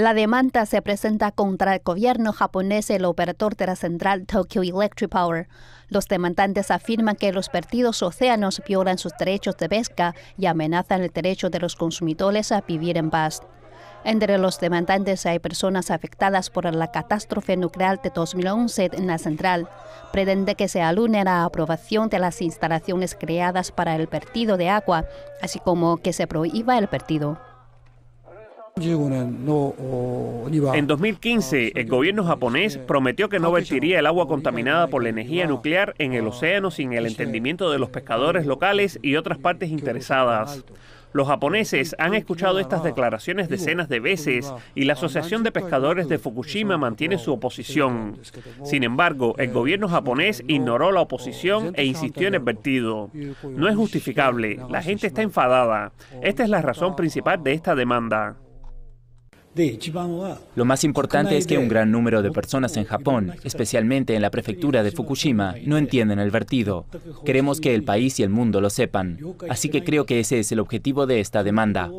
La demanda se presenta contra el gobierno japonés y el operador de la central Tokyo Electric Power. Los demandantes afirman que los vertidos océanos violan sus derechos de pesca y amenazan el derecho de los consumidores a vivir en paz. Entre los demandantes hay personas afectadas por la catástrofe nuclear de 2011 en la central. Pretende que se alune la aprobación de las instalaciones creadas para el vertido de agua, así como que se prohíba el vertido. En 2015, el gobierno japonés prometió que no vertiría el agua contaminada por la energía nuclear en el océano sin el entendimiento de los pescadores locales y otras partes interesadas. Los japoneses han escuchado estas declaraciones decenas de veces y la Asociación de Pescadores de Fukushima mantiene su oposición. Sin embargo, el gobierno japonés ignoró la oposición e insistió en el vertido. No es justificable, la gente está enfadada. Esta es la razón principal de esta demanda. Lo más importante es que un gran número de personas en Japón, especialmente en la prefectura de Fukushima, no entienden el vertido. Queremos que el país y el mundo lo sepan. Así que creo que ese es el objetivo de esta demanda.